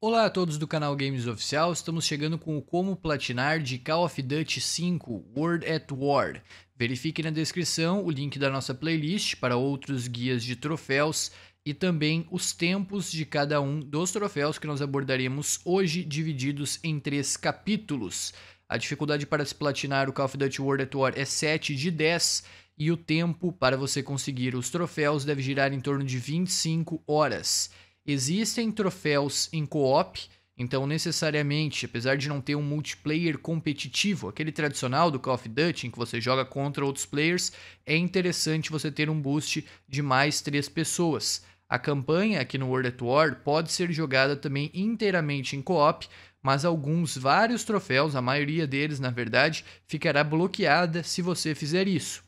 Olá a todos do canal Games Oficial, estamos chegando com o como platinar de Call of Duty 5 World at War. Verifique na descrição o link da nossa playlist para outros guias de troféus e também os tempos de cada um dos troféus que nós abordaremos hoje, divididos em três capítulos. A dificuldade para se platinar o Call of Duty World at War é 7 de 10 e o tempo para você conseguir os troféus deve girar em torno de 25 horas. Existem troféus em co-op, então necessariamente, apesar de não ter um multiplayer competitivo, aquele tradicional do Call of Duty em que você joga contra outros players, é interessante você ter um boost de mais três pessoas. A campanha aqui no World at War pode ser jogada também inteiramente em co-op, mas alguns, vários troféus, a maioria deles, na verdade, ficará bloqueada se você fizer isso.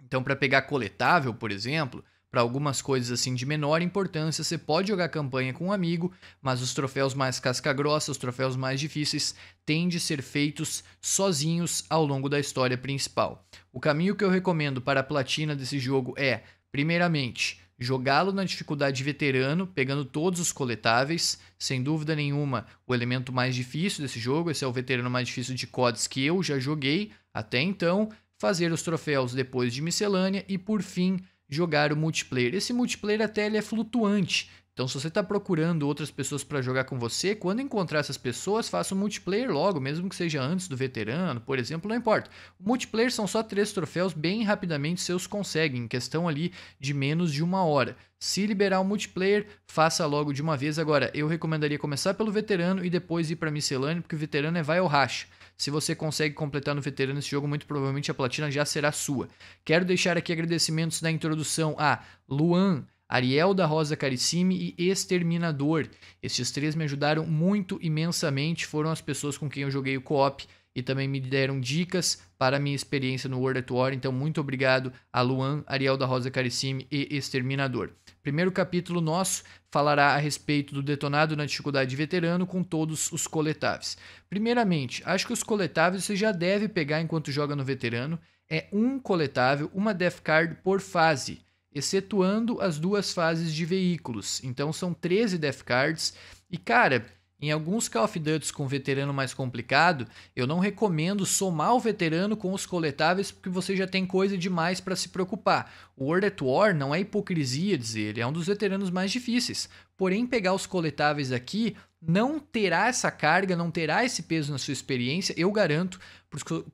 Então, para pegar coletável, por exemplo, para algumas coisas assim de menor importância, você pode jogar campanha com um amigo, mas os troféus mais casca-grossa, os troféus mais difíceis, têm de ser feitos sozinhos ao longo da história principal. O caminho que eu recomendo para a platina desse jogo é, primeiramente, jogá-lo na dificuldade veterano, pegando todos os coletáveis, sem dúvida nenhuma, o elemento mais difícil desse jogo, esse é o veterano mais difícil de CODs que eu já joguei até então, fazer os troféus depois de miscelânea e por fim jogar o multiplayer. Esse multiplayer até ele é flutuante. Então, se você está procurando outras pessoas para jogar com você, quando encontrar essas pessoas, faça um multiplayer logo, mesmo que seja antes do veterano, por exemplo, não importa. O multiplayer são só três troféus, bem rapidamente seus conseguem, em questão ali de menos de uma hora. Se liberar o multiplayer, faça logo de uma vez. Agora, eu recomendaria começar pelo veterano e depois ir para miscelânea, porque o veterano é vai ao racha. Se você consegue completar no veterano esse jogo, muito provavelmente a platina já será sua. Quero deixar aqui agradecimentos na introdução a Luan, Ariel da Rosa Carissime e Exterminador. Estes três me ajudaram muito imensamente, foram as pessoas com quem eu joguei o co-op e também me deram dicas para a minha experiência no World at War. Então, muito obrigado a Luan, Ariel da Rosa Carissime e Exterminador. Primeiro capítulo nosso falará a respeito do detonado na dificuldade veterano com todos os coletáveis. Primeiramente, acho que os coletáveis você já deve pegar enquanto joga no veterano. É um coletável, uma Death Card por fase excetuando as duas fases de veículos. Então são 13 Death Cards. E cara, em alguns Call of Duty com veterano mais complicado, eu não recomendo somar o veterano com os coletáveis porque você já tem coisa demais para se preocupar. O World at War não é hipocrisia dizer, ele é um dos veteranos mais difíceis. Porém, pegar os coletáveis aqui não terá essa carga, não terá esse peso na sua experiência, eu garanto,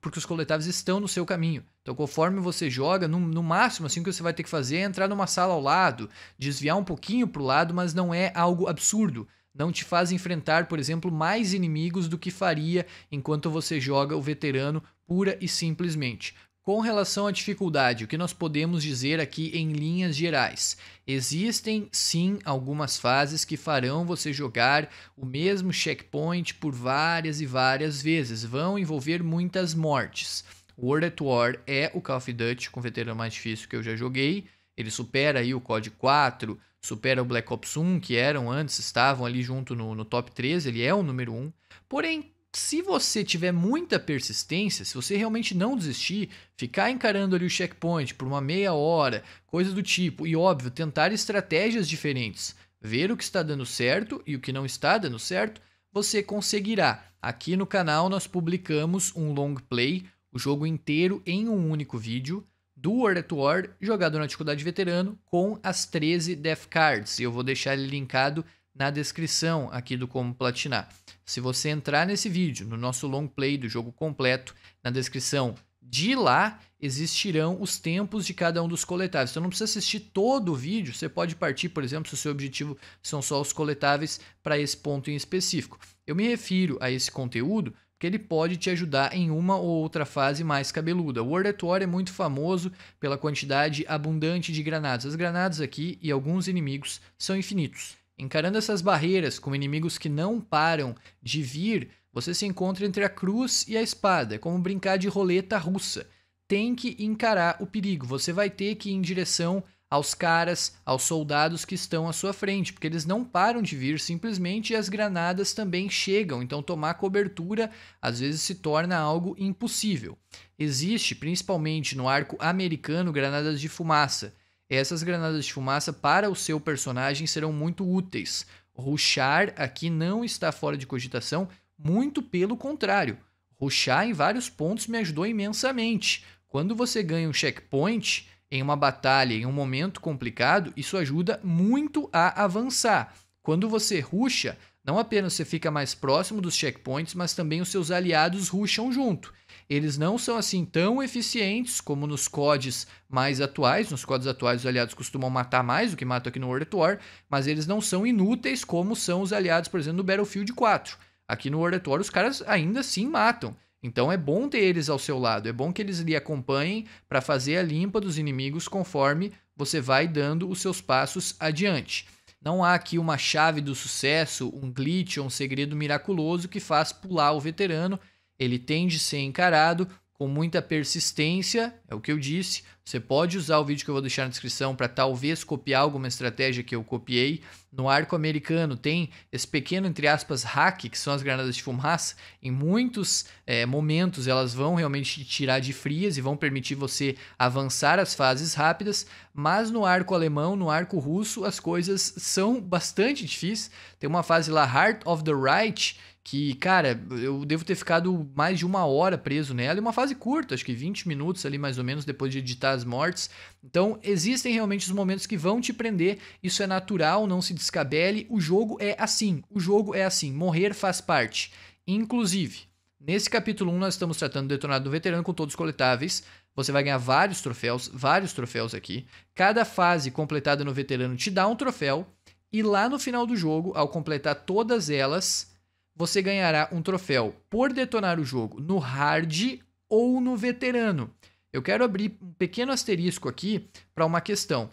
porque os coletáveis estão no seu caminho. Então, conforme você joga, no, no máximo, assim, o que você vai ter que fazer é entrar numa sala ao lado, desviar um pouquinho para o lado, mas não é algo absurdo não te faz enfrentar, por exemplo, mais inimigos do que faria enquanto você joga o veterano pura e simplesmente. Com relação à dificuldade, o que nós podemos dizer aqui em linhas gerais? Existem sim algumas fases que farão você jogar o mesmo checkpoint por várias e várias vezes, vão envolver muitas mortes. World at War é o Call of Duty com veterano mais difícil que eu já joguei, ele supera aí o COD 4, supera o Black Ops 1, que eram antes, estavam ali junto no, no top 13, ele é o número 1. Porém, se você tiver muita persistência, se você realmente não desistir, ficar encarando ali o checkpoint por uma meia hora, coisa do tipo, e óbvio, tentar estratégias diferentes, ver o que está dando certo e o que não está dando certo, você conseguirá. Aqui no canal nós publicamos um long play, o jogo inteiro em um único vídeo do World at War jogado na dificuldade veterano com as 13 Death Cards. E eu vou deixar ele linkado na descrição aqui do como platinar. Se você entrar nesse vídeo, no nosso long play do jogo completo, na descrição de lá existirão os tempos de cada um dos coletáveis. Então não precisa assistir todo o vídeo, você pode partir, por exemplo, se o seu objetivo são só os coletáveis para esse ponto em específico. Eu me refiro a esse conteúdo que ele pode te ajudar em uma ou outra fase mais cabeluda. O World at War é muito famoso pela quantidade abundante de granadas. As granadas aqui e alguns inimigos são infinitos. Encarando essas barreiras com inimigos que não param de vir, você se encontra entre a cruz e a espada. Como brincar de roleta russa. Tem que encarar o perigo. Você vai ter que ir em direção aos caras, aos soldados que estão à sua frente, porque eles não param de vir simplesmente e as granadas também chegam, então tomar cobertura às vezes se torna algo impossível. Existe, principalmente no arco americano, granadas de fumaça. Essas granadas de fumaça para o seu personagem serão muito úteis. Ruxar aqui não está fora de cogitação, muito pelo contrário. Ruxar em vários pontos me ajudou imensamente. Quando você ganha um checkpoint em uma batalha, em um momento complicado, isso ajuda muito a avançar. Quando você ruxa, não apenas você fica mais próximo dos checkpoints, mas também os seus aliados ruxam junto. Eles não são assim tão eficientes como nos CODs mais atuais. Nos CODs atuais, os aliados costumam matar mais do que matam aqui no World at War, mas eles não são inúteis como são os aliados, por exemplo, no Battlefield 4. Aqui no World at War, os caras ainda assim matam. Então é bom ter eles ao seu lado, é bom que eles lhe acompanhem para fazer a limpa dos inimigos conforme você vai dando os seus passos adiante. Não há aqui uma chave do sucesso, um glitch ou um segredo miraculoso que faz pular o veterano. Ele tende a ser encarado com muita persistência, é o que eu disse. Você pode usar o vídeo que eu vou deixar na descrição para talvez copiar alguma estratégia que eu copiei. No arco americano tem esse pequeno, entre aspas, hack, que são as granadas de fumaça. Em muitos é, momentos elas vão realmente tirar de frias e vão permitir você avançar as fases rápidas. Mas no arco alemão, no arco russo, as coisas são bastante difíceis. Tem uma fase lá, Heart of the Right, que, cara, eu devo ter ficado mais de uma hora preso nela, e uma fase curta, acho que 20 minutos ali mais ou menos depois de editar as mortes. Então, existem realmente os momentos que vão te prender, isso é natural, não se descabele, o jogo é assim, o jogo é assim, morrer faz parte. Inclusive, nesse capítulo 1 nós estamos tratando do detonado do veterano com todos os coletáveis, você vai ganhar vários troféus, vários troféus aqui. Cada fase completada no veterano te dá um troféu, e lá no final do jogo, ao completar todas elas você ganhará um troféu por detonar o jogo no hard ou no veterano. Eu quero abrir um pequeno asterisco aqui para uma questão.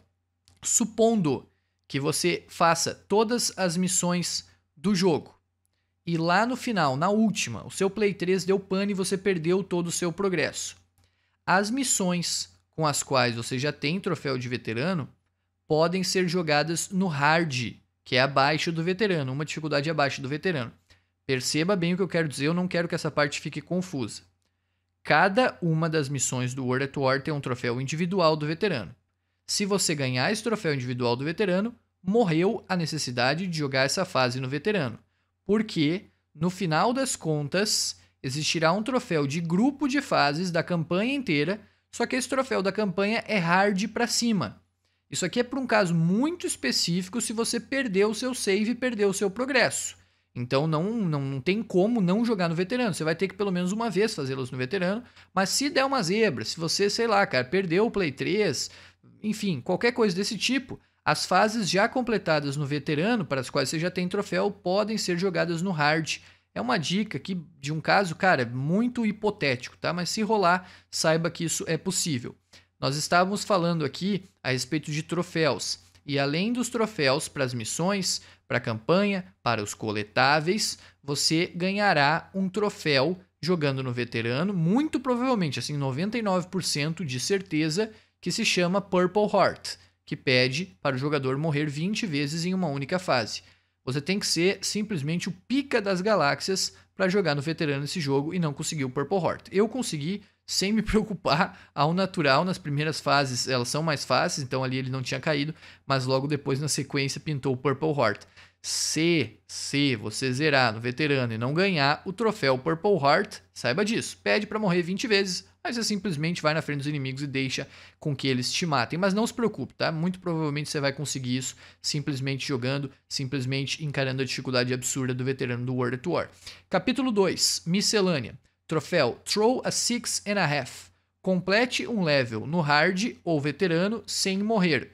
Supondo que você faça todas as missões do jogo e lá no final, na última, o seu Play 3 deu pane e você perdeu todo o seu progresso. As missões com as quais você já tem troféu de veterano podem ser jogadas no hard, que é abaixo do veterano, uma dificuldade abaixo do veterano. Perceba bem o que eu quero dizer, eu não quero que essa parte fique confusa. Cada uma das missões do World at War tem um troféu individual do veterano. Se você ganhar esse troféu individual do veterano, morreu a necessidade de jogar essa fase no veterano. Porque, no final das contas, existirá um troféu de grupo de fases da campanha inteira, só que esse troféu da campanha é hard para cima. Isso aqui é para um caso muito específico se você perdeu o seu save e perdeu o seu progresso. Então não, não, não tem como não jogar no veterano. Você vai ter que pelo menos uma vez fazê-los no veterano. Mas se der uma zebra, se você, sei lá, cara, perdeu o Play 3, enfim, qualquer coisa desse tipo, as fases já completadas no veterano, para as quais você já tem troféu, podem ser jogadas no hard. É uma dica aqui de um caso, cara, muito hipotético, tá? Mas se rolar, saiba que isso é possível. Nós estávamos falando aqui a respeito de troféus. E além dos troféus para as missões, para a campanha, para os coletáveis, você ganhará um troféu jogando no veterano, muito provavelmente, assim, 99% de certeza, que se chama Purple Heart, que pede para o jogador morrer 20 vezes em uma única fase. Você tem que ser simplesmente o pica das galáxias para jogar no veterano esse jogo e não conseguir o Purple Heart. Eu consegui sem me preocupar ao natural nas primeiras fases, elas são mais fáceis, então ali ele não tinha caído, mas logo depois na sequência pintou o Purple Heart. Se, se você zerar no veterano e não ganhar o troféu Purple Heart, saiba disso. Pede para morrer 20 vezes, mas você simplesmente vai na frente dos inimigos e deixa com que eles te matem. Mas não se preocupe, tá? Muito provavelmente você vai conseguir isso simplesmente jogando, simplesmente encarando a dificuldade absurda do veterano do World at War. Capítulo 2, Miscelânea. Troféu Throw a Six and a Half. Complete um level no hard ou veterano sem morrer.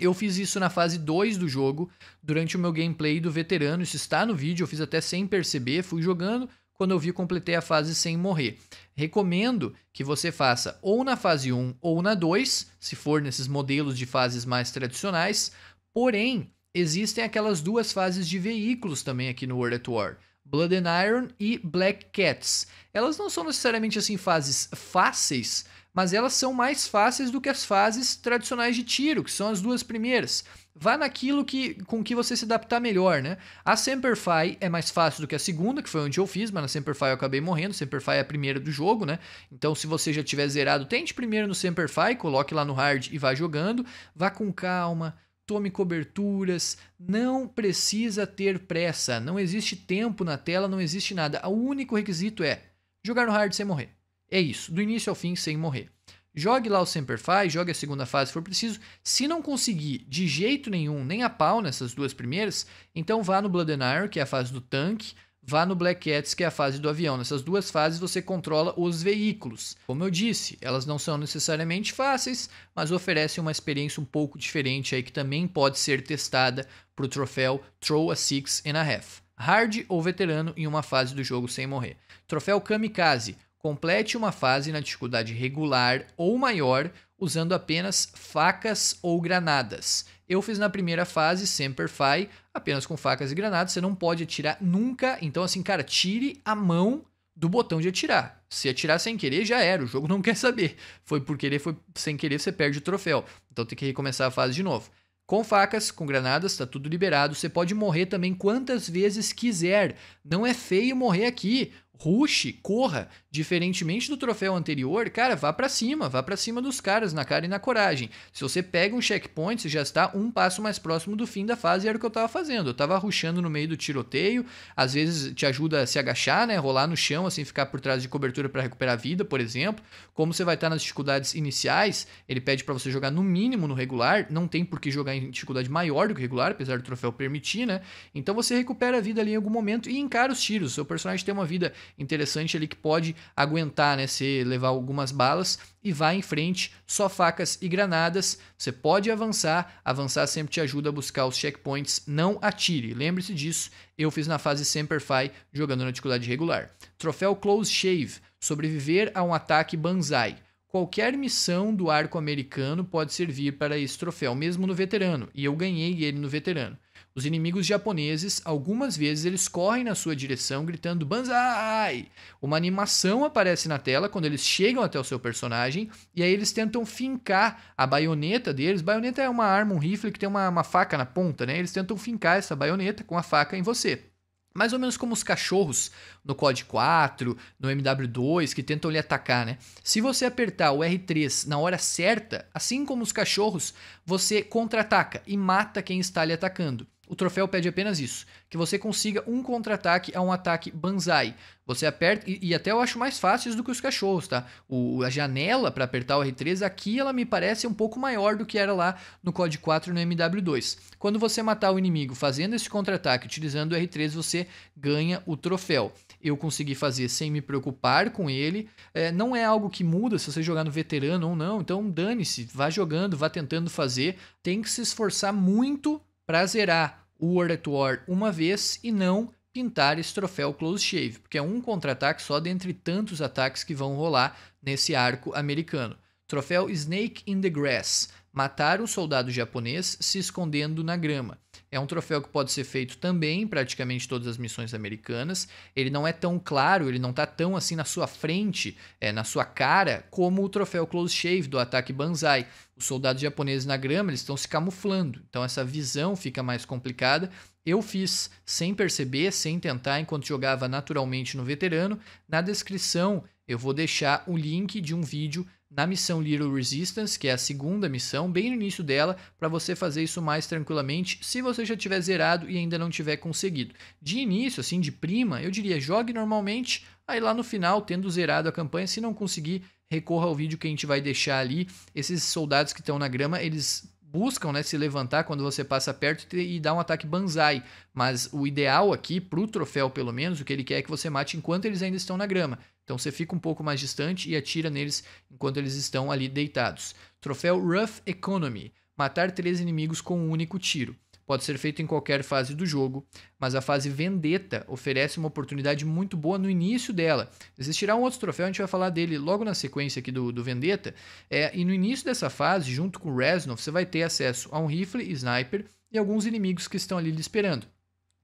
Eu fiz isso na fase 2 do jogo, durante o meu gameplay do veterano. Isso está no vídeo, eu fiz até sem perceber, fui jogando. Quando eu vi, completei a fase sem morrer. Recomendo que você faça ou na fase 1 ou na 2, se for nesses modelos de fases mais tradicionais. Porém, existem aquelas duas fases de veículos também aqui no World at War. Blood and Iron e Black Cats. Elas não são necessariamente assim fases fáceis, mas elas são mais fáceis do que as fases tradicionais de tiro, que são as duas primeiras. Vá naquilo que, com que você se adaptar melhor, né? A Semperfi é mais fácil do que a segunda, que foi onde eu fiz, mas na Semperfi eu acabei morrendo. Semperfi é a primeira do jogo, né? Então, se você já tiver zerado, tente primeiro no Semperfi, coloque lá no hard e vá jogando. Vá com calma, tome coberturas, não precisa ter pressa, não existe tempo na tela, não existe nada. O único requisito é jogar no hard sem morrer. É isso, do início ao fim sem morrer. Jogue lá o Semper Fi, jogue a segunda fase se for preciso. Se não conseguir de jeito nenhum, nem a pau nessas duas primeiras, então vá no Blood and Iron, que é a fase do tanque, vá no Black Cats, que é a fase do avião. Nessas duas fases você controla os veículos. Como eu disse, elas não são necessariamente fáceis, mas oferecem uma experiência um pouco diferente aí que também pode ser testada para o troféu Throw a Six and a Half. Hard ou veterano em uma fase do jogo sem morrer. Troféu Kamikaze Complete uma fase na dificuldade regular ou maior usando apenas facas ou granadas. Eu fiz na primeira fase Semper Fi, apenas com facas e granadas. Você não pode atirar nunca. Então, assim, cara, tire a mão do botão de atirar. Se atirar sem querer, já era. O jogo não quer saber. Foi por querer, foi sem querer, você perde o troféu. Então tem que recomeçar a fase de novo. Com facas, com granadas, tá tudo liberado. Você pode morrer também quantas vezes quiser. Não é feio morrer aqui rush, corra, diferentemente do troféu anterior, cara, vá para cima, vá para cima dos caras na cara e na coragem. Se você pega um checkpoint, você já está um passo mais próximo do fim da fase, era o que eu estava fazendo. Eu estava rushando no meio do tiroteio, às vezes te ajuda a se agachar, né, rolar no chão assim, ficar por trás de cobertura para recuperar a vida, por exemplo. Como você vai estar nas dificuldades iniciais, ele pede para você jogar no mínimo no regular, não tem por que jogar em dificuldade maior do que regular, apesar do troféu permitir, né? Então você recupera a vida ali em algum momento e encara os tiros. Seu personagem tem uma vida interessante ali que pode aguentar, né? Se levar algumas balas e vai em frente, só facas e granadas. Você pode avançar, avançar sempre te ajuda a buscar os checkpoints. Não atire, lembre-se disso. Eu fiz na fase Semper Fi jogando na dificuldade regular. Troféu Close Shave sobreviver a um ataque Banzai. Qualquer missão do arco americano pode servir para esse troféu, mesmo no veterano, e eu ganhei ele no veterano. Os inimigos japoneses, algumas vezes, eles correm na sua direção gritando Banzai! Uma animação aparece na tela quando eles chegam até o seu personagem e aí eles tentam fincar a baioneta deles. Baioneta é uma arma, um rifle que tem uma, uma faca na ponta, né? Eles tentam fincar essa baioneta com a faca em você. Mais ou menos como os cachorros no COD 4, no MW2, que tentam lhe atacar, né? Se você apertar o R3 na hora certa, assim como os cachorros, você contra-ataca e mata quem está lhe atacando. O troféu pede apenas isso: que você consiga um contra-ataque a um ataque banzai. Você aperta, e, e, até eu acho mais fáceis do que os cachorros, tá? O, a janela para apertar o R3 aqui ela me parece um pouco maior do que era lá no COD 4 no MW2. Quando você matar o inimigo fazendo esse contra-ataque utilizando o R3, você ganha o troféu. Eu consegui fazer sem me preocupar com ele. É, não é algo que muda se você jogar no veterano ou não, então dane-se, vá jogando, vá tentando fazer. Tem que se esforçar muito para zerar o World at War uma vez e não pintar esse troféu Close Shave, porque é um contra-ataque só dentre tantos ataques que vão rolar nesse arco americano. Troféu Snake in the Grass matar um soldado japonês se escondendo na grama. É um troféu que pode ser feito também em praticamente todas as missões americanas. Ele não é tão claro, ele não está tão assim na sua frente, é, na sua cara, como o troféu Close Shave do ataque Banzai. Os soldados japoneses na grama eles estão se camuflando, então essa visão fica mais complicada. Eu fiz sem perceber, sem tentar, enquanto jogava naturalmente no veterano. Na descrição eu vou deixar o link de um vídeo na missão Little Resistance, que é a segunda missão, bem no início dela, para você fazer isso mais tranquilamente, se você já tiver zerado e ainda não tiver conseguido. De início, assim, de prima, eu diria, jogue normalmente, aí lá no final, tendo zerado a campanha, se não conseguir, recorra ao vídeo que a gente vai deixar ali. Esses soldados que estão na grama, eles buscam né, se levantar quando você passa perto e dá um ataque banzai. Mas o ideal aqui, para o troféu pelo menos, o que ele quer é que você mate enquanto eles ainda estão na grama. Então você fica um pouco mais distante e atira neles enquanto eles estão ali deitados. Troféu Rough Economy. Matar três inimigos com um único tiro pode ser feito em qualquer fase do jogo, mas a fase Vendetta oferece uma oportunidade muito boa no início dela. Existirá um outro troféu, a gente vai falar dele logo na sequência aqui do, do Vendetta, é, e no início dessa fase, junto com o Reznov, você vai ter acesso a um rifle sniper e alguns inimigos que estão ali lhe esperando.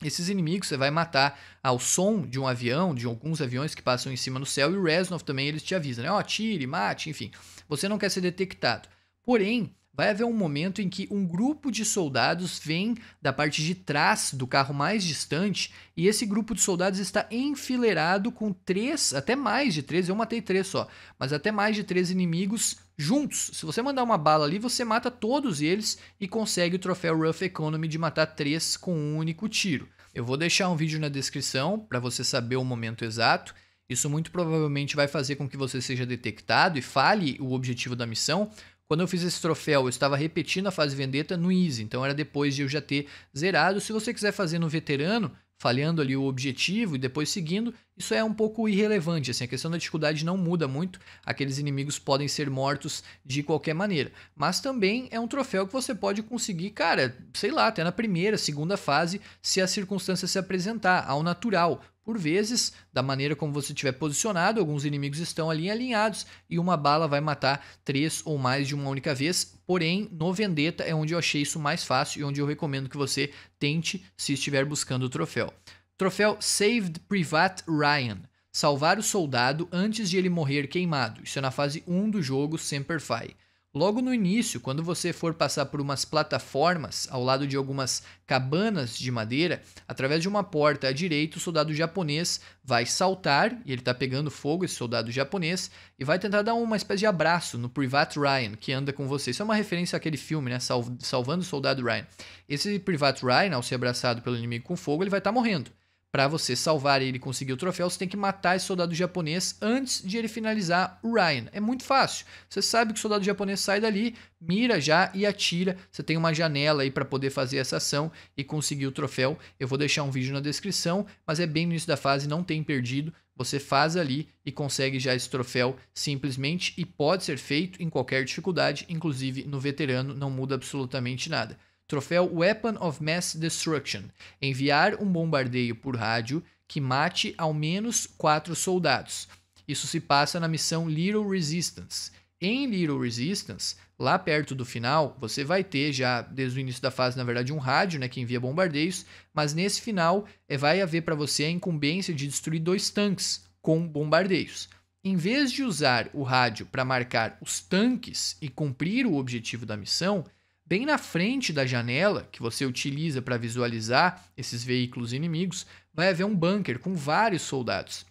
Esses inimigos você vai matar ao som de um avião, de alguns aviões que passam em cima no céu, e o Reznov também eles te avisam, né? Ó, oh, tire, mate, enfim. Você não quer ser detectado. Porém, vai haver um momento em que um grupo de soldados vem da parte de trás do carro mais distante e esse grupo de soldados está enfileirado com três, até mais de três, eu matei três só, mas até mais de três inimigos juntos. Se você mandar uma bala ali, você mata todos eles e consegue o troféu Rough Economy de matar três com um único tiro. Eu vou deixar um vídeo na descrição para você saber o momento exato. Isso muito provavelmente vai fazer com que você seja detectado e fale o objetivo da missão, quando eu fiz esse troféu, eu estava repetindo a fase Vendetta no Easy, então era depois de eu já ter zerado. Se você quiser fazer no veterano, falhando ali o objetivo e depois seguindo, isso é um pouco irrelevante, assim, a questão da dificuldade não muda muito, aqueles inimigos podem ser mortos de qualquer maneira, mas também é um troféu que você pode conseguir, cara, sei lá, até na primeira, segunda fase, se a circunstância se apresentar ao natural, por vezes, da maneira como você estiver posicionado, alguns inimigos estão ali alinhados e uma bala vai matar três ou mais de uma única vez. Porém, no Vendetta é onde eu achei isso mais fácil e onde eu recomendo que você tente se estiver buscando o troféu. Troféu Saved Private Ryan. Salvar o soldado antes de ele morrer queimado. Isso é na fase 1 do jogo Semper Fi. Logo no início, quando você for passar por umas plataformas ao lado de algumas cabanas de madeira, através de uma porta à direita, o soldado japonês vai saltar, e ele está pegando fogo, esse soldado japonês, e vai tentar dar uma espécie de abraço no Private Ryan, que anda com você. Isso é uma referência àquele filme, né? Salvando o Soldado Ryan. Esse Private Ryan, ao ser abraçado pelo inimigo com fogo, ele vai estar tá morrendo para você salvar ele e conseguir o troféu, você tem que matar esse soldado japonês antes de ele finalizar o Ryan. É muito fácil. Você sabe que o soldado japonês sai dali, mira já e atira. Você tem uma janela aí para poder fazer essa ação e conseguir o troféu. Eu vou deixar um vídeo na descrição, mas é bem no início da fase, não tem perdido. Você faz ali e consegue já esse troféu simplesmente e pode ser feito em qualquer dificuldade, inclusive no veterano, não muda absolutamente nada. Troféu Weapon of Mass Destruction. Enviar um bombardeio por rádio que mate ao menos quatro soldados. Isso se passa na missão Little Resistance. Em Little Resistance, lá perto do final, você vai ter já desde o início da fase, na verdade, um rádio né, que envia bombardeios, mas nesse final é, vai haver para você a incumbência de destruir dois tanques com bombardeios. Em vez de usar o rádio para marcar os tanques e cumprir o objetivo da missão, Bem na frente da janela que você utiliza para visualizar esses veículos inimigos, vai haver um bunker com vários soldados.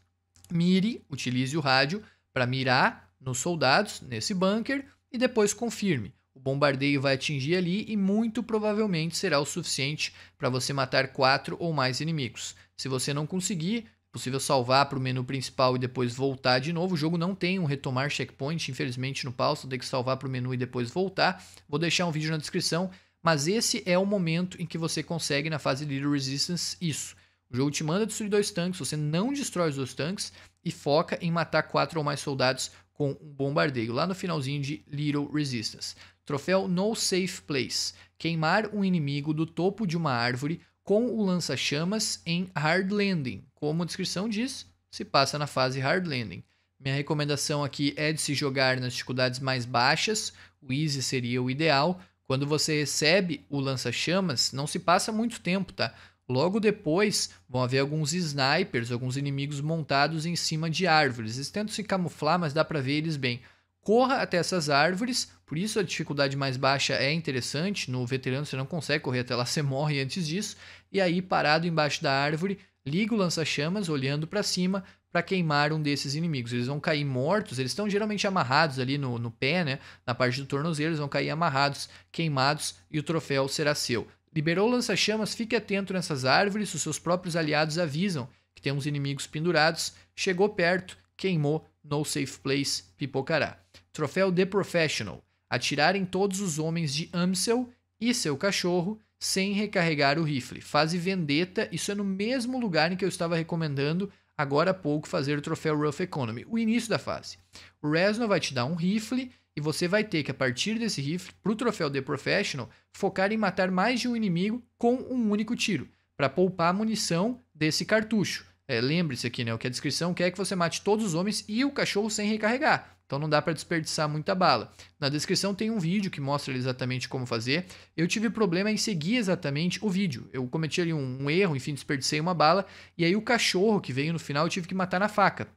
Mire, utilize o rádio para mirar nos soldados nesse bunker e depois confirme. O bombardeio vai atingir ali e muito provavelmente será o suficiente para você matar quatro ou mais inimigos. Se você não conseguir, possível salvar para o menu principal e depois voltar de novo. O jogo não tem um retomar checkpoint, infelizmente no pause, tem que salvar para o menu e depois voltar. Vou deixar um vídeo na descrição, mas esse é o momento em que você consegue na fase Little Resistance isso. O jogo te manda destruir dois tanques, você não destrói os dois tanques e foca em matar quatro ou mais soldados com um bombardeio, lá no finalzinho de Little Resistance. Troféu No Safe Place. Queimar um inimigo do topo de uma árvore com o lança-chamas em Hard Landing. Como a descrição diz, se passa na fase Hard Landing. Minha recomendação aqui é de se jogar nas dificuldades mais baixas, o Easy seria o ideal. Quando você recebe o lança-chamas, não se passa muito tempo, tá? Logo depois vão haver alguns snipers, alguns inimigos montados em cima de árvores. Eles tentam se camuflar, mas dá para ver eles bem. Corra até essas árvores, por isso a dificuldade mais baixa é interessante. No veterano você não consegue correr até lá, você morre antes disso. E aí, parado embaixo da árvore, liga o lança-chamas, olhando para cima, para queimar um desses inimigos. Eles vão cair mortos, eles estão geralmente amarrados ali no, no pé, né? Na parte do tornozelo, eles vão cair amarrados, queimados e o troféu será seu. Liberou o lança-chamas, fique atento nessas árvores, os seus próprios aliados avisam que tem uns inimigos pendurados. Chegou perto, queimou, no safe place, pipocará. Troféu The Professional. Atirar em todos os homens de Amsel e seu cachorro sem recarregar o rifle. Fase Vendetta, isso é no mesmo lugar em que eu estava recomendando agora há pouco fazer o troféu Rough Economy, o início da fase. O Resno vai te dar um rifle e você vai ter que, a partir desse rifle, para o troféu The Professional, focar em matar mais de um inimigo com um único tiro, para poupar a munição desse cartucho. É, Lembre-se aqui, né? Que a descrição quer é que você mate todos os homens e o cachorro sem recarregar. Então não dá para desperdiçar muita bala. Na descrição tem um vídeo que mostra exatamente como fazer. Eu tive problema em seguir exatamente o vídeo. Eu cometi ali um, um erro, enfim, desperdicei uma bala. E aí o cachorro que veio no final eu tive que matar na faca.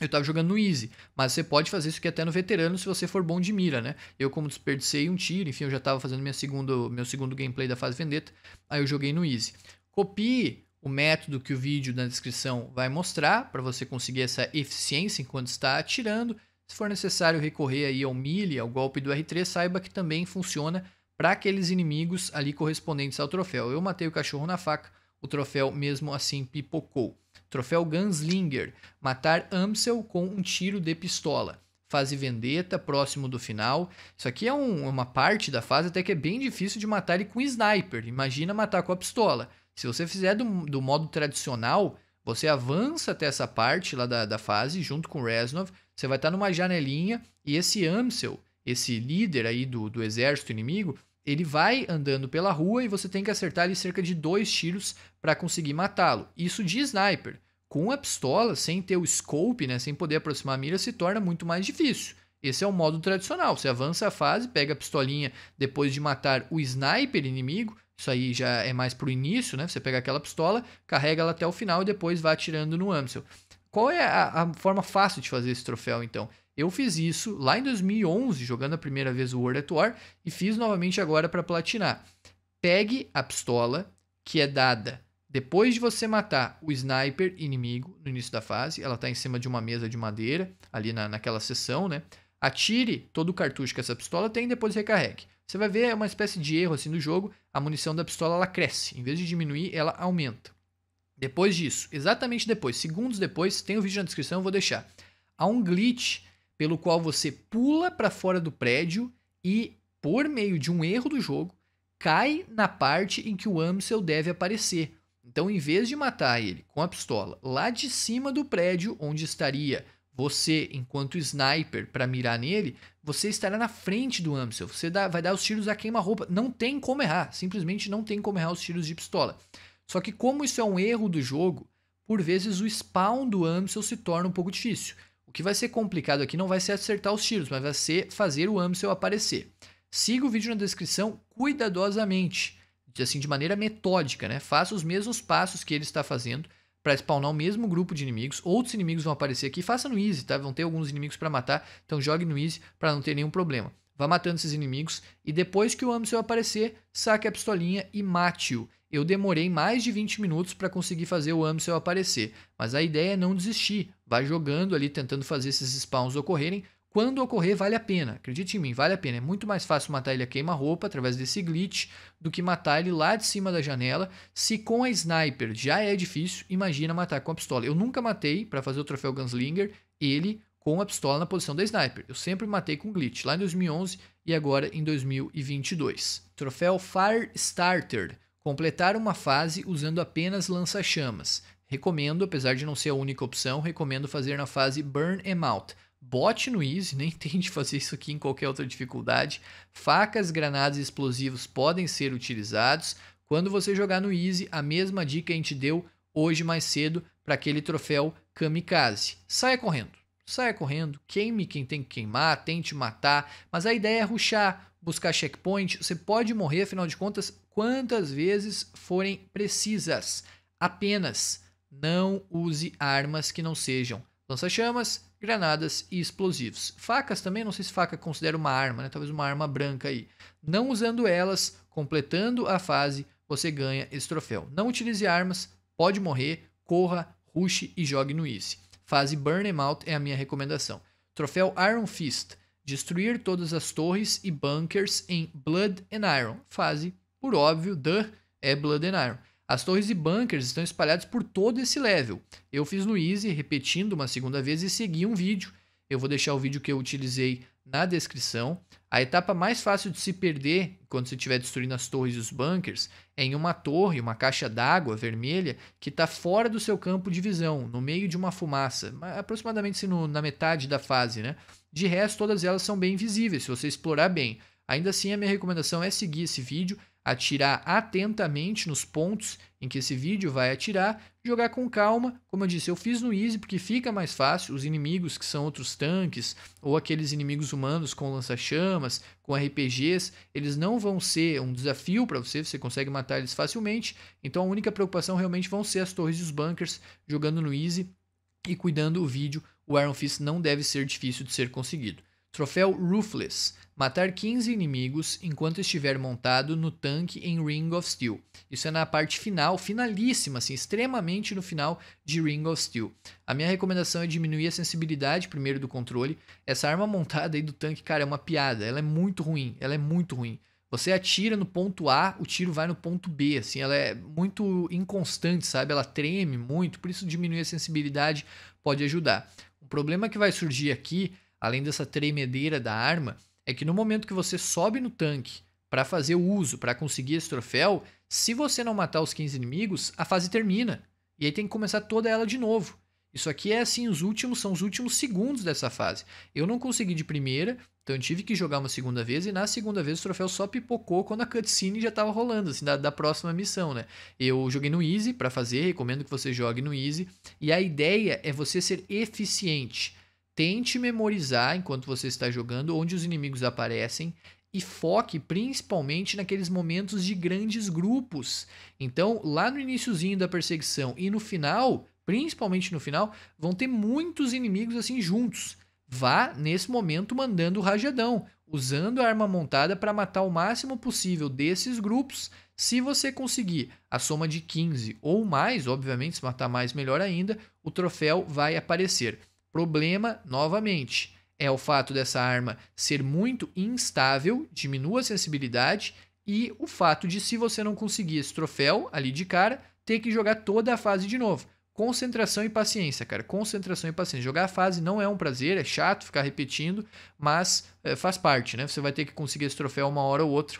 eu estava jogando no Easy, mas você pode fazer isso aqui até no veterano se você for bom de mira, né? Eu, como desperdicei um tiro, enfim, eu já estava fazendo minha segundo, meu segundo gameplay da fase Vendetta, aí eu joguei no Easy. Copie o método que o vídeo na descrição vai mostrar para você conseguir essa eficiência enquanto está atirando. Se for necessário recorrer aí ao melee, ao golpe do R3, saiba que também funciona para aqueles inimigos ali correspondentes ao troféu. Eu matei o cachorro na faca, o troféu mesmo assim pipocou. Troféu Gunslinger, matar Amsel com um tiro de pistola. Fase Vendetta, próximo do final. Isso aqui é um, uma parte da fase até que é bem difícil de matar ele com sniper. Imagina matar com a pistola. Se você fizer do, do modo tradicional, você avança até essa parte lá da, da fase, junto com o Reznov. Você vai estar numa janelinha e esse Amsel, esse líder aí do, do exército inimigo, ele vai andando pela rua e você tem que acertar ali cerca de dois tiros para conseguir matá-lo. Isso de sniper com a pistola, sem ter o scope, né, sem poder aproximar a mira, se torna muito mais difícil. Esse é o modo tradicional. Você avança a fase, pega a pistolinha depois de matar o sniper inimigo. Isso aí já é mais pro início, né? Você pega aquela pistola, carrega ela até o final e depois vai atirando no Amsel. Qual é a, a forma fácil de fazer esse troféu, então? Eu fiz isso lá em 2011, jogando a primeira vez o World at War, e fiz novamente agora para platinar. Pegue a pistola, que é dada depois de você matar o sniper inimigo no início da fase, ela está em cima de uma mesa de madeira, ali na, naquela seção, né? Atire todo o cartucho que essa pistola tem e depois recarregue. Você vai ver uma espécie de erro assim no jogo, a munição da pistola ela cresce, em vez de diminuir, ela aumenta. Depois disso, exatamente depois, segundos depois, tem o um vídeo na descrição, eu vou deixar. Há um glitch pelo qual você pula para fora do prédio e, por meio de um erro do jogo, cai na parte em que o Amsel deve aparecer. Então, em vez de matar ele com a pistola lá de cima do prédio onde estaria você, enquanto sniper, para mirar nele, você estará na frente do Amsel. Você dá, vai dar os tiros a queima-roupa. Não tem como errar. Simplesmente não tem como errar os tiros de pistola. Só que, como isso é um erro do jogo, por vezes o spawn do Amsel se torna um pouco difícil. O que vai ser complicado aqui não vai ser acertar os tiros, mas vai ser fazer o Amsel aparecer. Siga o vídeo na descrição cuidadosamente assim, de maneira metódica, né? Faça os mesmos passos que ele está fazendo para spawnar o mesmo grupo de inimigos. Outros inimigos vão aparecer aqui. Faça no easy, tá? Vão ter alguns inimigos para matar, então jogue no easy para não ter nenhum problema. Vá matando esses inimigos e depois que o Amsel aparecer, saque a pistolinha e mate-o. Eu demorei mais de 20 minutos para conseguir fazer o Amsel aparecer, mas a ideia é não desistir. Vai jogando ali, tentando fazer esses spawns ocorrerem, quando ocorrer, vale a pena. Acredite em mim, vale a pena. É muito mais fácil matar ele a queima-roupa através desse glitch do que matar ele lá de cima da janela. Se com a sniper já é difícil, imagina matar com a pistola. Eu nunca matei para fazer o troféu Gunslinger ele com a pistola na posição da sniper. Eu sempre matei com glitch, lá em 2011 e agora em 2022. Troféu Fire Starter. Completar uma fase usando apenas lança-chamas. Recomendo, apesar de não ser a única opção, recomendo fazer na fase Burn Em Out bote no easy, nem tente fazer isso aqui em qualquer outra dificuldade. Facas, granadas e explosivos podem ser utilizados. Quando você jogar no easy, a mesma dica a gente deu hoje mais cedo para aquele troféu kamikaze. Saia correndo. Saia correndo, queime quem tem que queimar, tente matar, mas a ideia é ruxar, buscar checkpoint. Você pode morrer, afinal de contas, quantas vezes forem precisas. Apenas não use armas que não sejam lança-chamas, granadas e explosivos. Facas também, não sei se faca considera uma arma, né? talvez uma arma branca aí. Não usando elas, completando a fase, você ganha esse troféu. Não utilize armas, pode morrer, corra, rush e jogue no easy. Fase Burn Em Out é a minha recomendação. Troféu Iron Fist. Destruir todas as torres e bunkers em Blood and Iron. Fase, por óbvio, The é Blood and Iron. As torres e bunkers estão espalhados por todo esse level. Eu fiz no Easy, repetindo uma segunda vez e segui um vídeo. Eu vou deixar o vídeo que eu utilizei na descrição. A etapa mais fácil de se perder quando você estiver destruindo as torres e os bunkers é em uma torre, uma caixa d'água vermelha que está fora do seu campo de visão, no meio de uma fumaça, aproximadamente no, na metade da fase. Né? De resto, todas elas são bem visíveis se você explorar bem. Ainda assim, a minha recomendação é seguir esse vídeo atirar atentamente nos pontos em que esse vídeo vai atirar, jogar com calma. Como eu disse, eu fiz no easy porque fica mais fácil. Os inimigos que são outros tanques ou aqueles inimigos humanos com lança-chamas, com RPGs, eles não vão ser um desafio para você, você consegue matar eles facilmente. Então a única preocupação realmente vão ser as torres e os bunkers jogando no easy e cuidando o vídeo, o Iron Fist não deve ser difícil de ser conseguido. Troféu Ruthless. Matar 15 inimigos enquanto estiver montado no tanque em Ring of Steel. Isso é na parte final, finalíssima, assim, extremamente no final de Ring of Steel. A minha recomendação é diminuir a sensibilidade primeiro do controle. Essa arma montada aí do tanque, cara, é uma piada. Ela é muito ruim, ela é muito ruim. Você atira no ponto A, o tiro vai no ponto B, assim, ela é muito inconstante, sabe? Ela treme muito, por isso diminuir a sensibilidade pode ajudar. O problema que vai surgir aqui, além dessa tremedeira da arma, é que no momento que você sobe no tanque para fazer o uso, para conseguir esse troféu, se você não matar os 15 inimigos, a fase termina. E aí tem que começar toda ela de novo. Isso aqui é assim, os últimos são os últimos segundos dessa fase. Eu não consegui de primeira, então eu tive que jogar uma segunda vez e na segunda vez o troféu só pipocou quando a cutscene já estava rolando, assim, da, da, próxima missão, né? Eu joguei no easy para fazer, recomendo que você jogue no easy, e a ideia é você ser eficiente. Tente memorizar enquanto você está jogando onde os inimigos aparecem e foque principalmente naqueles momentos de grandes grupos. Então, lá no iníciozinho da perseguição e no final, principalmente no final, vão ter muitos inimigos assim juntos. Vá nesse momento mandando o rajadão, usando a arma montada para matar o máximo possível desses grupos. Se você conseguir a soma de 15 ou mais, obviamente, se matar mais, melhor ainda, o troféu vai aparecer. Problema, novamente, é o fato dessa arma ser muito instável, diminua a sensibilidade, e o fato de, se você não conseguir esse troféu ali de cara, ter que jogar toda a fase de novo. Concentração e paciência, cara. Concentração e paciência. Jogar a fase não é um prazer, é chato ficar repetindo, mas é, faz parte, né? Você vai ter que conseguir esse troféu uma hora ou outra.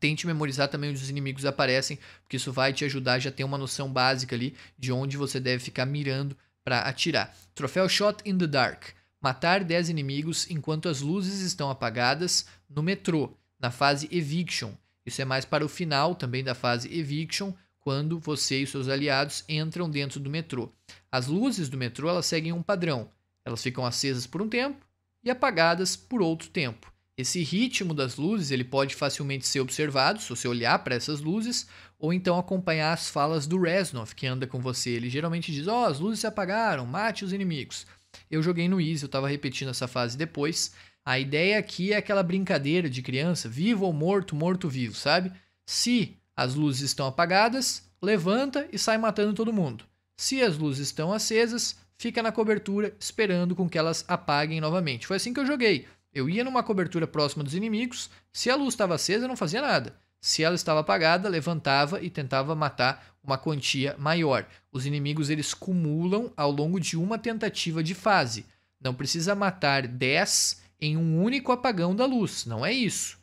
Tente memorizar também onde os inimigos aparecem, porque isso vai te ajudar já ter uma noção básica ali de onde você deve ficar mirando para atirar. Troféu Shot in the Dark. Matar 10 inimigos enquanto as luzes estão apagadas no metrô, na fase Eviction. Isso é mais para o final também da fase Eviction, quando você e seus aliados entram dentro do metrô. As luzes do metrô elas seguem um padrão. Elas ficam acesas por um tempo e apagadas por outro tempo. Esse ritmo das luzes ele pode facilmente ser observado se você olhar para essas luzes ou então acompanhar as falas do Reznov que anda com você. Ele geralmente diz: "Ó, oh, as luzes se apagaram, mate os inimigos". Eu joguei no Easy, eu estava repetindo essa fase depois. A ideia aqui é aquela brincadeira de criança, vivo ou morto, morto vivo, sabe? Se as luzes estão apagadas, levanta e sai matando todo mundo. Se as luzes estão acesas, fica na cobertura esperando com que elas apaguem novamente. Foi assim que eu joguei. Eu ia numa cobertura próxima dos inimigos, se a luz estava acesa, não fazia nada. Se ela estava apagada, levantava e tentava matar uma quantia maior. Os inimigos eles cumulam ao longo de uma tentativa de fase. Não precisa matar 10 em um único apagão da luz, não é isso.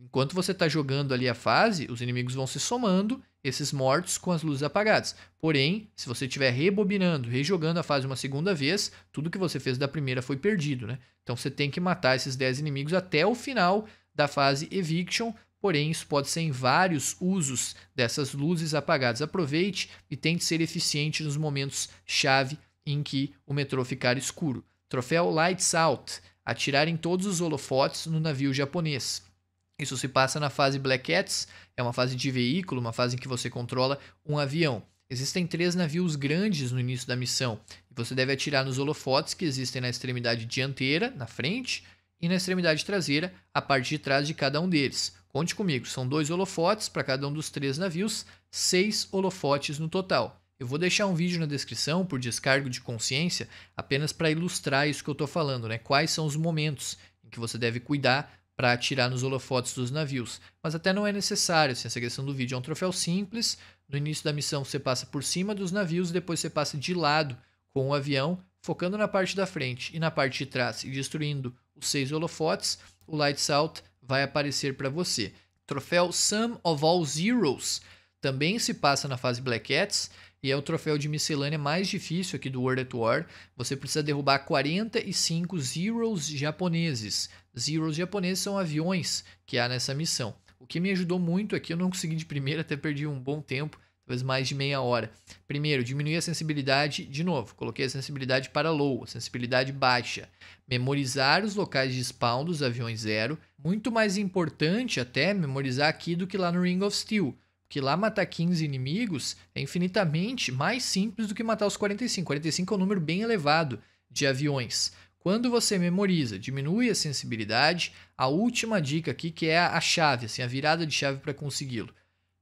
Enquanto você está jogando ali a fase, os inimigos vão se somando, esses mortos com as luzes apagadas. Porém, se você estiver rebobinando, rejogando a fase uma segunda vez, tudo que você fez da primeira foi perdido, né? Então você tem que matar esses 10 inimigos até o final da fase Eviction. Porém, isso pode ser em vários usos dessas luzes apagadas. Aproveite e tente ser eficiente nos momentos chave em que o metrô ficar escuro. Troféu Lights Out. Atirar em todos os holofotes no navio japonês. Isso se passa na fase Black Cats, é uma fase de veículo, uma fase em que você controla um avião. Existem três navios grandes no início da missão e você deve atirar nos holofotes que existem na extremidade dianteira, na frente, e na extremidade traseira, a parte de trás de cada um deles. Conte comigo, são dois holofotes para cada um dos três navios, seis holofotes no total. Eu vou deixar um vídeo na descrição por descargo de consciência, apenas para ilustrar isso que eu estou falando, né? Quais são os momentos em que você deve cuidar para atirar nos holofotes dos navios. Mas até não é necessário, assim, essa questão do vídeo é um troféu simples. No início da missão você passa por cima dos navios, depois você passa de lado com o avião, focando na parte da frente e na parte de trás e destruindo os seis holofotes. O Lights Out vai aparecer para você. Troféu Sum of All Zeros também se passa na fase Black Cats e é o troféu de miscelânea mais difícil aqui do World at War. Você precisa derrubar 45 Zeros japoneses. Zeros japoneses são aviões que há nessa missão. O que me ajudou muito aqui, eu não consegui de primeira, até perdi um bom tempo, talvez mais de meia hora. Primeiro, diminuir a sensibilidade, de novo, coloquei a sensibilidade para low, sensibilidade baixa. Memorizar os locais de spawn dos aviões zero. Muito mais importante até memorizar aqui do que lá no Ring of Steel Porque lá matar 15 inimigos é infinitamente mais simples do que matar os 45. 45 é um número bem elevado de aviões. Quando você memoriza, diminui a sensibilidade. A última dica aqui que é a chave, assim, a virada de chave para consegui-lo.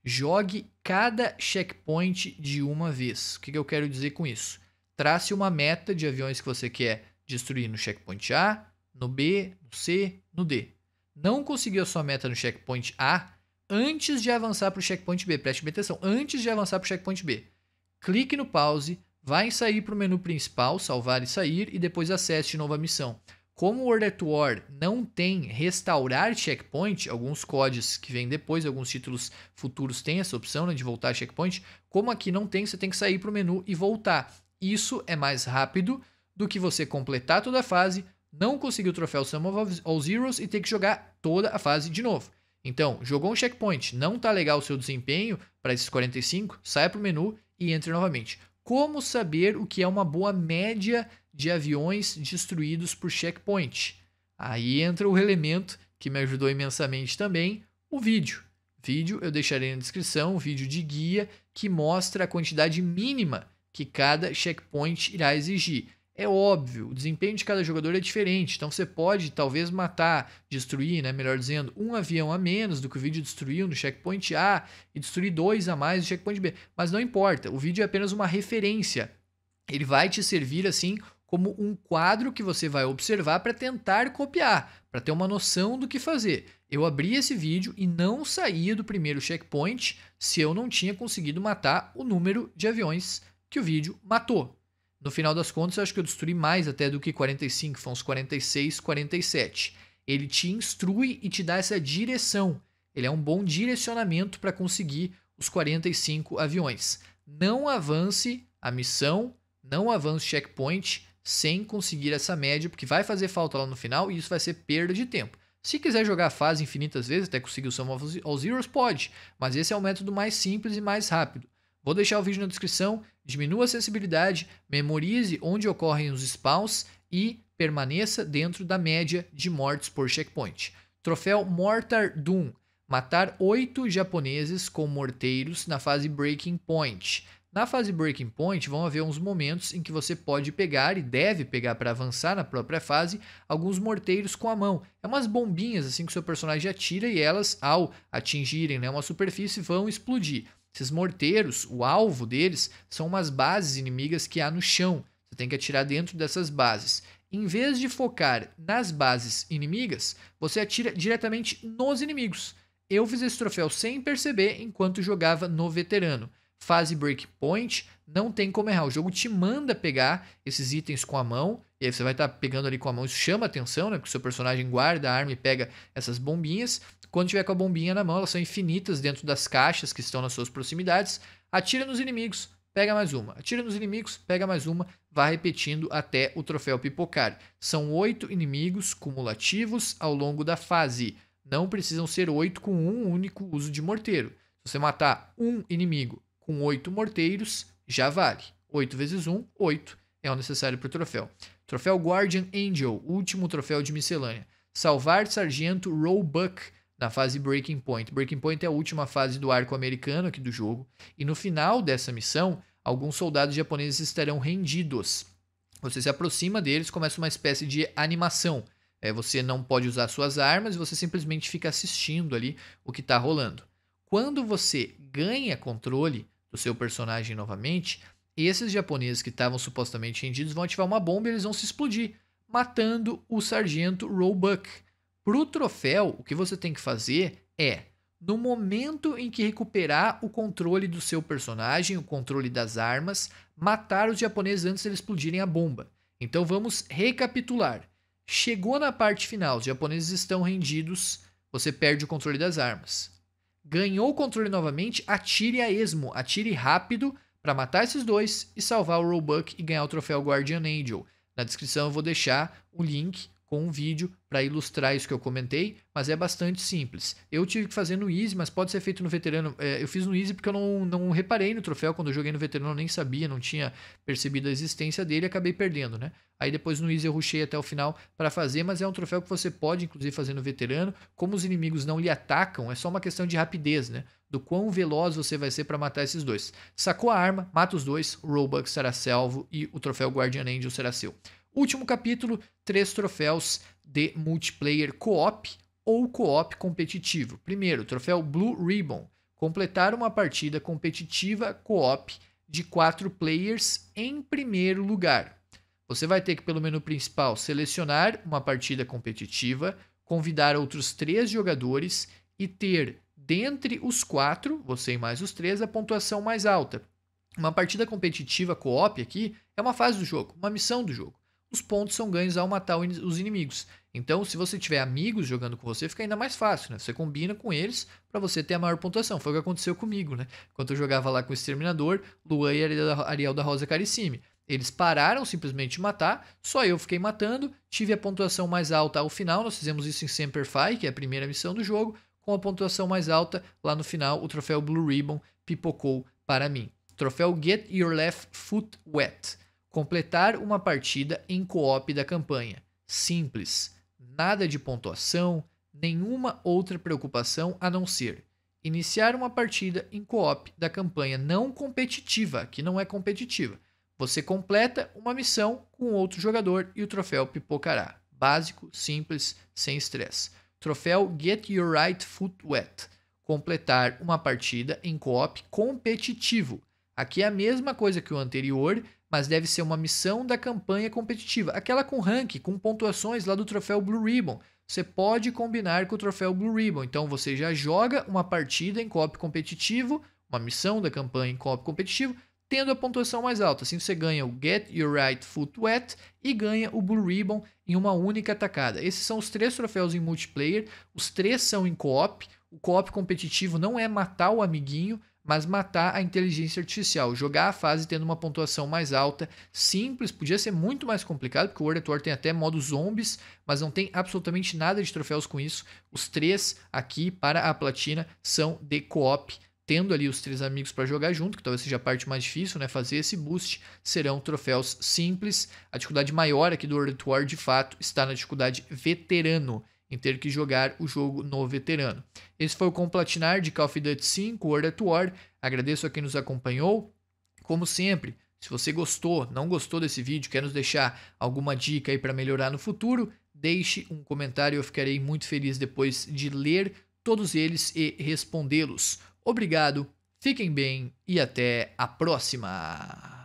Jogue cada checkpoint de uma vez. O que eu quero dizer com isso? Trace uma meta de aviões que você quer destruir no checkpoint A, no B, no C, no D. Não conseguiu a sua meta no checkpoint A, antes de avançar para o checkpoint B. Preste atenção, antes de avançar para o checkpoint B. Clique no pause, vai sair para o menu principal, salvar e sair, e depois acesse de novo a missão. Como o World at War não tem restaurar checkpoint, alguns códigos que vêm depois, alguns títulos futuros têm essa opção né, de voltar a checkpoint. Como aqui não tem, você tem que sair para o menu e voltar. Isso é mais rápido do que você completar toda a fase, não conseguir o troféu Sum of All Zeros e ter que jogar toda a fase de novo. Então, jogou um checkpoint, não está legal o seu desempenho para esses 45, sai para o menu e entre novamente. Como saber o que é uma boa média de aviões destruídos por checkpoint? Aí entra o elemento que me ajudou imensamente também, o vídeo. Vídeo eu deixarei na descrição, um vídeo de guia que mostra a quantidade mínima que cada checkpoint irá exigir. É óbvio, o desempenho de cada jogador é diferente, então você pode talvez matar, destruir, né, melhor dizendo, um avião a menos do que o vídeo destruiu no checkpoint A e destruir dois a mais no checkpoint B. Mas não importa, o vídeo é apenas uma referência. Ele vai te servir assim como um quadro que você vai observar para tentar copiar, para ter uma noção do que fazer. Eu abri esse vídeo e não saía do primeiro checkpoint se eu não tinha conseguido matar o número de aviões que o vídeo matou. No final das contas, eu acho que eu destruí mais até do que 45, foram uns 46, 47. Ele te instrui e te dá essa direção. Ele é um bom direcionamento para conseguir os 45 aviões. Não avance a missão, não avance checkpoint sem conseguir essa média, porque vai fazer falta lá no final e isso vai ser perda de tempo. Se quiser jogar a fase infinitas vezes, até conseguir o Sum of All Zeros, pode, mas esse é o método mais simples e mais rápido. Vou deixar o vídeo na descrição, diminua a sensibilidade, memorize onde ocorrem os spawns e permaneça dentro da média de mortes por checkpoint. Troféu Mortar Doom. Matar 8 japoneses com morteiros na fase Breaking Point. Na fase Breaking Point vão haver uns momentos em que você pode pegar e deve pegar para avançar na própria fase alguns morteiros com a mão. É umas bombinhas assim que o seu personagem atira e elas, ao atingirem né, uma superfície, vão explodir. Esses morteiros, o alvo deles, são umas bases inimigas que há no chão. Você tem que atirar dentro dessas bases. Em vez de focar nas bases inimigas, você atira diretamente nos inimigos. Eu fiz esse troféu sem perceber enquanto jogava no veterano. Fase Breakpoint, não tem como errar. O jogo te manda pegar esses itens com a mão, e aí você vai estar tá pegando ali com a mão. Isso chama atenção, né? Porque o seu personagem guarda a arma e pega essas bombinhas. Quando tiver com a bombinha na mão, elas são infinitas dentro das caixas que estão nas suas proximidades. Atira nos inimigos, pega mais uma. Atira nos inimigos, pega mais uma. Vá repetindo até o troféu pipocar. São oito inimigos cumulativos ao longo da fase. Não precisam ser oito com um único uso de morteiro. Se você matar um inimigo com oito morteiros, já vale. 8 vezes 1, 8 é o necessário para o troféu. Troféu Guardian Angel, último troféu de miscelânea. Salvar Sargento Roebuck na fase Breaking Point. Breaking Point é a última fase do arco americano aqui do jogo, e no final dessa missão, alguns soldados japoneses estarão rendidos. Você se aproxima deles, começa uma espécie de animação. É, você não pode usar suas armas, você simplesmente fica assistindo ali o que está rolando. Quando você ganha controle do seu personagem novamente, esses japoneses que estavam supostamente rendidos vão ativar uma bomba e eles vão se explodir, matando o sargento Roebuck. Para o troféu, o que você tem que fazer é, no momento em que recuperar o controle do seu personagem, o controle das armas, matar os japoneses antes de eles explodirem a bomba. Então vamos recapitular. Chegou na parte final, os japoneses estão rendidos, você perde o controle das armas. Ganhou o controle novamente, atire a esmo, atire rápido para matar esses dois e salvar o Roebuck e ganhar o troféu Guardian Angel. Na descrição eu vou deixar o link com um vídeo para ilustrar isso que eu comentei, mas é bastante simples. Eu tive que fazer no Easy, mas pode ser feito no veterano. É, eu fiz no Easy porque eu não, não reparei no troféu quando eu joguei no veterano, eu nem sabia, não tinha percebido a existência dele acabei perdendo, né? Aí depois no Easy eu rushei até o final para fazer, mas é um troféu que você pode inclusive fazer no veterano. Como os inimigos não lhe atacam, é só uma questão de rapidez, né? do quão veloz você vai ser para matar esses dois. Sacou a arma, mata os dois, o Robux será salvo e o troféu Guardian Angel será seu. Último capítulo, três troféus de multiplayer co-op ou co-op competitivo. Primeiro, troféu Blue Ribbon, completar uma partida competitiva co-op de quatro players em primeiro lugar. Você vai ter que, pelo menu principal, selecionar uma partida competitiva, convidar outros três jogadores e ter dentre os quatro, você e mais os três, a pontuação mais alta. Uma partida competitiva co-op aqui é uma fase do jogo, uma missão do jogo. Os pontos são ganhos ao matar os inimigos. Então, se você tiver amigos jogando com você, fica ainda mais fácil, né? Você combina com eles para você ter a maior pontuação. Foi o que aconteceu comigo, né? Quando eu jogava lá com o Exterminador, Luan e Ariel da Rosa Carissime. Eles pararam simplesmente de matar, só eu fiquei matando, tive a pontuação mais alta ao final. Nós fizemos isso em Semper Fi, que é a primeira missão do jogo com a pontuação mais alta, lá no final, o troféu Blue Ribbon pipocou para mim. Troféu Get Your Left Foot Wet. Completar uma partida em co-op da campanha. Simples. Nada de pontuação, nenhuma outra preocupação a não ser iniciar uma partida em co-op da campanha não competitiva, que não é competitiva. Você completa uma missão com outro jogador e o troféu pipocará. Básico, simples, sem estresse. Troféu Get Your Right Foot Wet. Completar uma partida em co-op competitivo. Aqui é a mesma coisa que o anterior, mas deve ser uma missão da campanha competitiva. Aquela com rank, com pontuações lá do troféu Blue Ribbon. Você pode combinar com o troféu Blue Ribbon. Então você já joga uma partida em co-op competitivo, uma missão da campanha em co-op competitivo, tendo a pontuação mais alta. Assim você ganha o Get Your Right Foot Wet e ganha o Blue Ribbon em uma única atacada. Esses são os três troféus em multiplayer, os três são em co-op. O co-op competitivo não é matar o amiguinho, mas matar a inteligência artificial, jogar a fase tendo uma pontuação mais alta, simples, podia ser muito mais complicado, porque o World at War tem até modo zombies, mas não tem absolutamente nada de troféus com isso. Os três aqui para a platina são de co-op tendo ali os três amigos para jogar junto, que talvez seja a parte mais difícil, né? Fazer esse boost serão troféus simples. A dificuldade maior aqui do World War, de fato, está na dificuldade veterano, em ter que jogar o jogo no veterano. Esse foi o Complatinar de Call of Duty 5, World at War. Agradeço a quem nos acompanhou. Como sempre, se você gostou, não gostou desse vídeo, quer nos deixar alguma dica aí para melhorar no futuro, deixe um comentário, eu ficarei muito feliz depois de ler todos eles e respondê-los. Obrigado, fiquem bem e até a próxima!